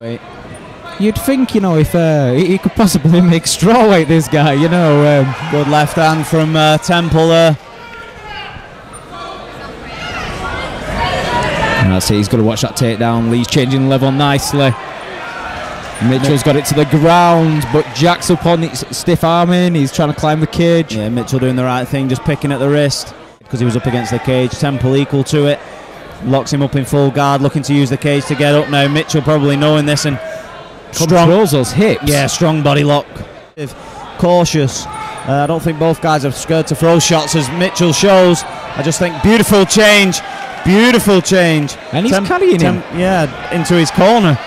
You'd think, you know, if uh, he, he could possibly make straw strawweight, this guy, you know. Um, Good left hand from uh, Temple there. and that's it, he's got to watch that takedown. Lee's changing level nicely. Mitchell's got it to the ground, but Jack's up on it, stiff arming. He's trying to climb the cage. Yeah, Mitchell doing the right thing, just picking at the wrist because he was up against the cage. Temple equal to it. Locks him up in full guard, looking to use the cage to get up now. Mitchell probably knowing this and strong Controls those hips. Yeah, strong body lock. Cautious. Uh, I don't think both guys are scared to throw shots as Mitchell shows. I just think beautiful change. Beautiful change. And he's carrying him. Yeah, into his corner.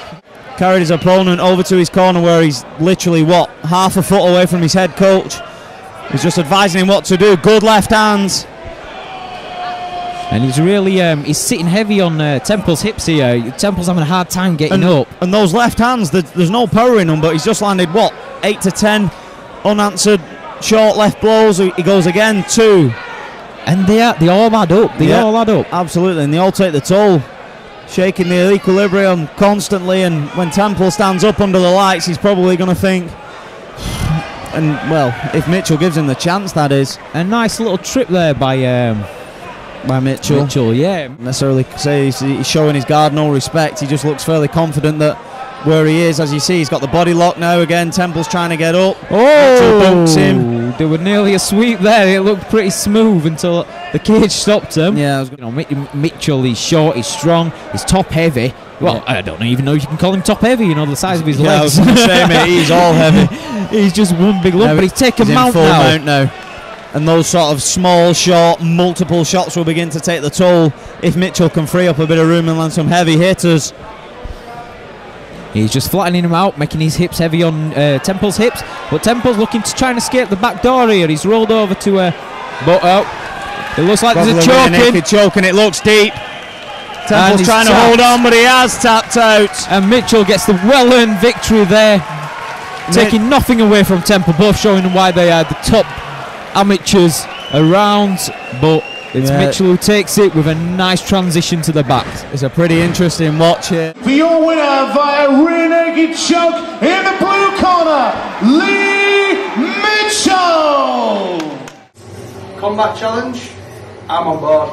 Carried his opponent over to his corner where he's literally, what, half a foot away from his head coach. He's just advising him what to do. Good left hands. And he's really um, he's sitting heavy on uh, Temple's hips here. Temple's having a hard time getting And, up. and those left hands, there's no power in them, but he's just landed, what, 8 to 10 unanswered short left blows. He goes again, two. And they are, they all add up. They Yeah. all add up. Absolutely, and they all take the toll. Shaking the equilibrium constantly, and when Temple stands up under the lights, he's probably going to think. And well, if Mitchell gives him the chance, that is A nice little trip there by um, by Mitchell. Mitchell. Yeah. Necessarily say he's, he's showing his guard no respect. He just looks fairly confident that where he is, as you see, he's got the body lock now. Again, Temple's trying to get up. Oh! Mitchell bunks him. There were nearly a sweep there. It looked pretty smooth until the cage stopped him. Yeah, I was You know, Mi- Mitchell, he's short, he's strong, he's top heavy. Well, I don't even know if you can call him top heavy. You know, the size of his Yeah, I legs. was say, mate, he's all heavy. he's just one big lump, No, but he's taken He's mount now. mount now. And those sort of small, short, multiple shots will begin to take the toll if Mitchell can free up a bit of room and land some heavy hitters. He's just flattening him out, making his hips heavy on uh, Temple's hips. But Temple's looking to try and escape the back door here. He's rolled over to a. But oh, it looks like there's a Probably choking. naked choke and it looks deep. Temple's trying to hold on, but he has tapped out. And Mitchell gets the well-earned victory there, taking nothing away from Temple. Both showing them why they are the top amateurs around. But it's Yeah. Mitchell who takes it with a nice transition to the back. It's a pretty interesting watch here. For your winner via rear naked choke in the blue corner, Lee Mitchell. Combat challenge, I'm on board.